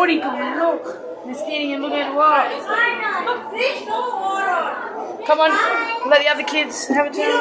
Cody going, look. They're standing and looking at the wall. Come on, let the other kids have a turn around.